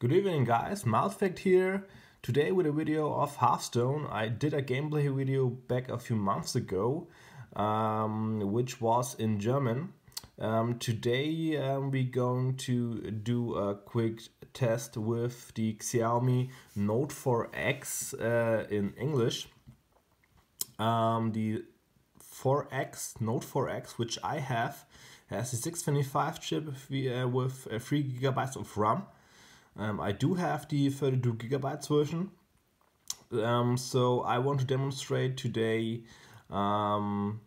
Good evening guys, MildFact here. Today with a video of Hearthstone. I did a gameplay video back a few months ago, um, which was in German. Um, today um, we're going to do a quick test with the Xiaomi Note 4X uh, in English. Um, the 4X, Note 4X, which I have, has a 625 chip uh, with uh, 3 gigabytes of RAM. Um, I do have the 32 gigabytes version. Um, so I want to demonstrate today um,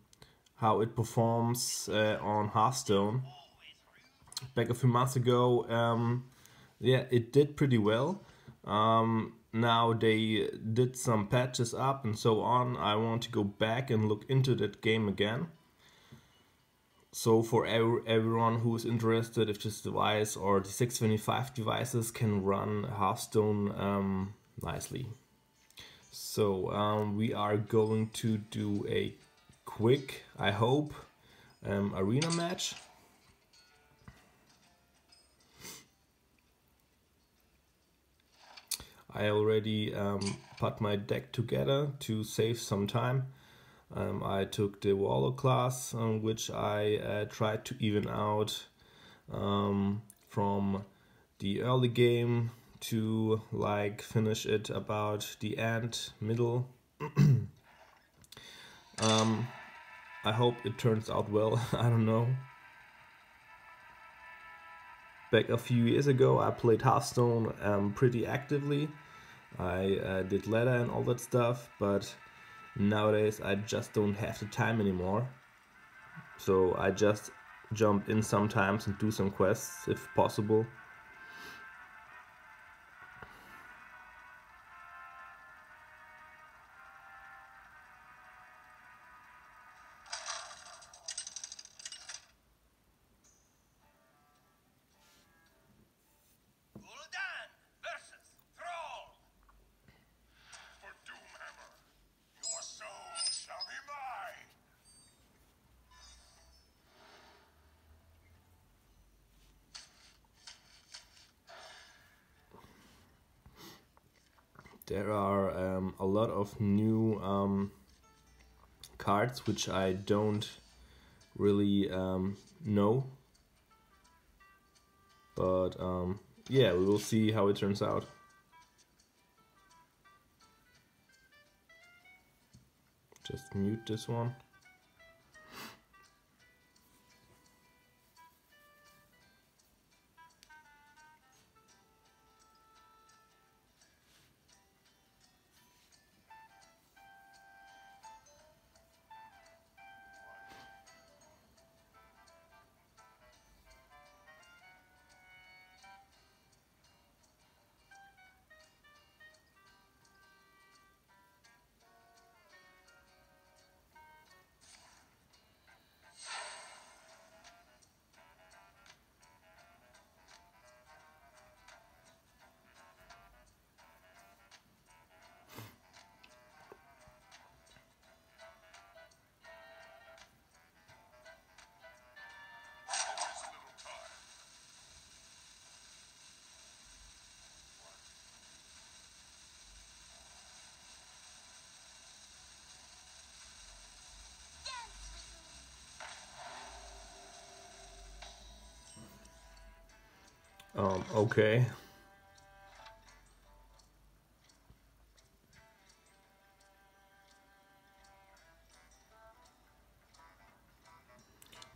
how it performs uh, on Hearthstone. Back a few months ago, um, yeah, it did pretty well. Um, now they did some patches up and so on. I want to go back and look into that game again. So for every, everyone who is interested, if this device or the 625 devices can run Hearthstone um, nicely. So um, we are going to do a quick, I hope, um, arena match. I already um, put my deck together to save some time. Um, I took the Warlock class, um, which I uh, tried to even out um, from the early game to like finish it about the end, middle. Um, I hope it turns out well, I don't know. Back a few years ago I played Hearthstone um, pretty actively. I uh, did ladder and all that stuff, but Nowadays I just don't have the time anymore. So I just jump in sometimes and do some quests if possible. There are um, a lot of new um, cards which I don't really um, know. But um, yeah we will see how it turns out. Just mute this one Um, okay.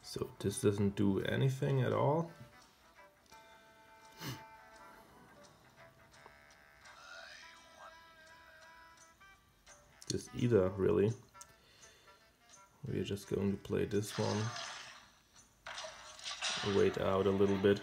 So this doesn't do anything at all. This either, really. We're just going to play this one. Wait out a little bit.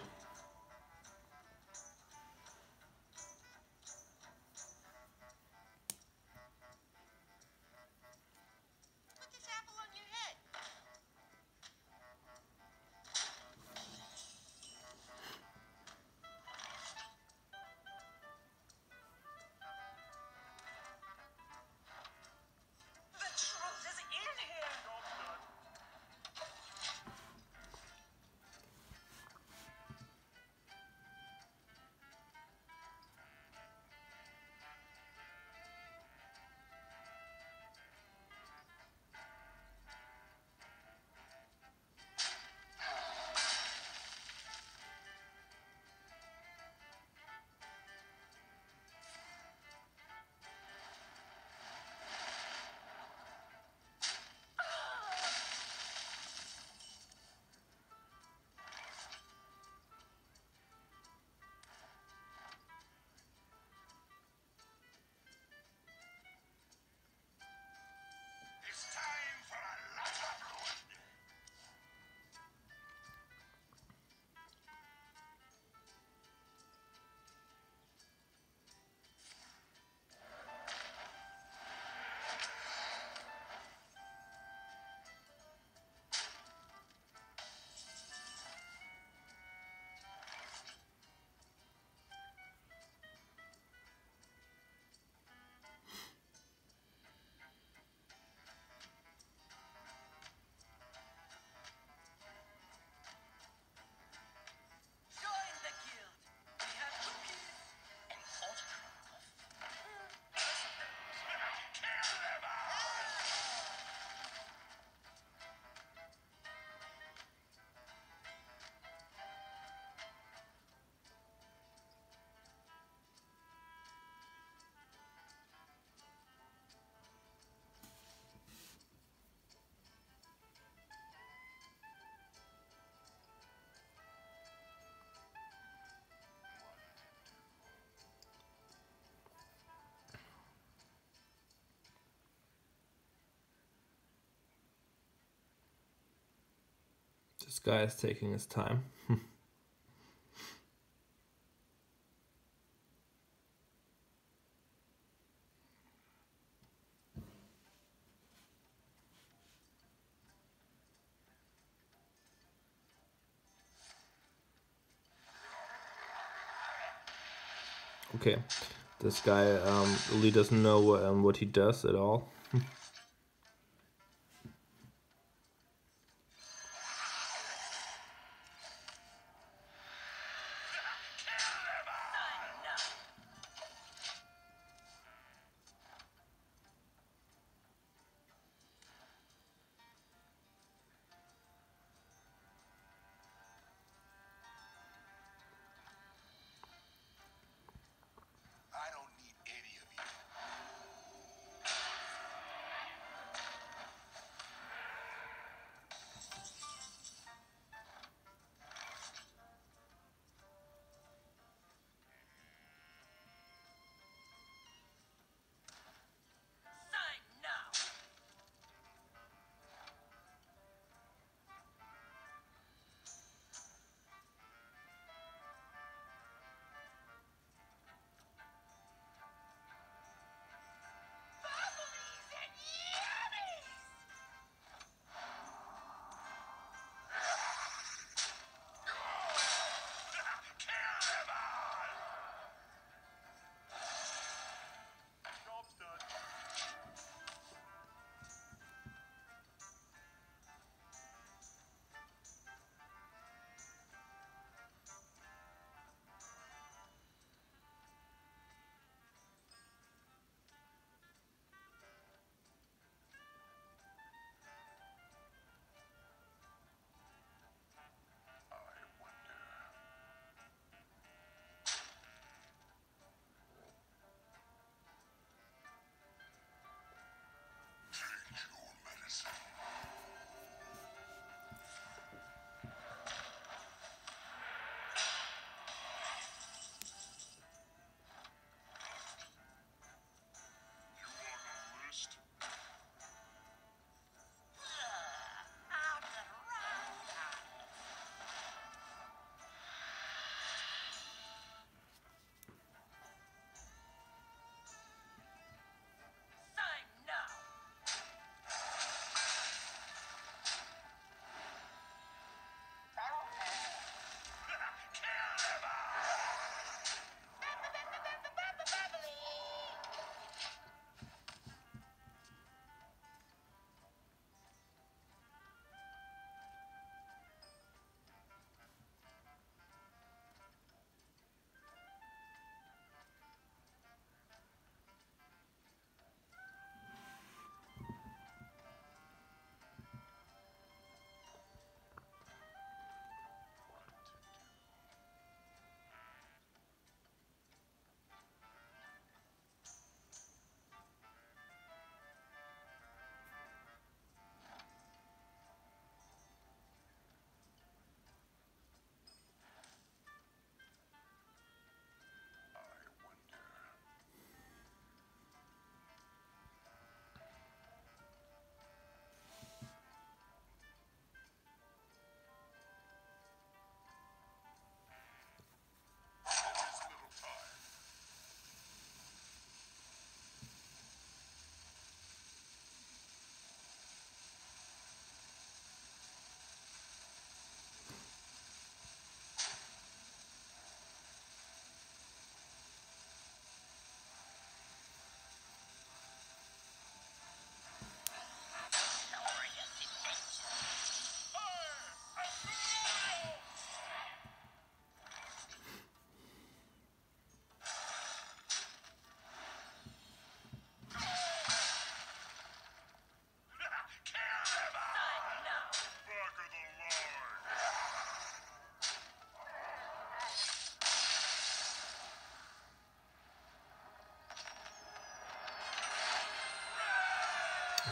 This guy is taking his time. okay, this guy um, really doesn't know um, what he does at all.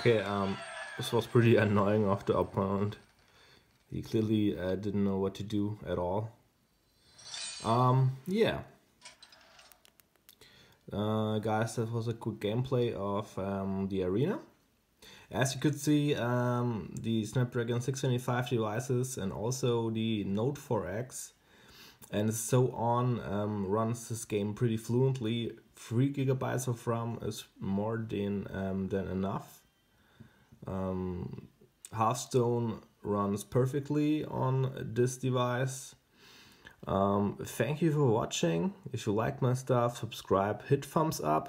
Okay, um, this was pretty annoying of the opponent. He clearly uh, didn't know what to do at all. Um, yeah. Uh, guys, that was a quick gameplay of um, the arena. As you could see, um, the Snapdragon 625 devices and also the Note 4X and so on um, runs this game pretty fluently. 3 gigabytes of RAM is more than, um, than enough. Um, Hearthstone runs perfectly on this device. Um, thank you for watching. If you like my stuff, subscribe, hit thumbs up.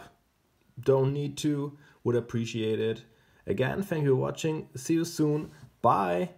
Don't need to, would appreciate it. Again, thank you for watching. See you soon. Bye.